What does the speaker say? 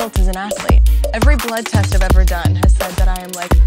built as an athlete. Every blood test I've ever done has said that I am like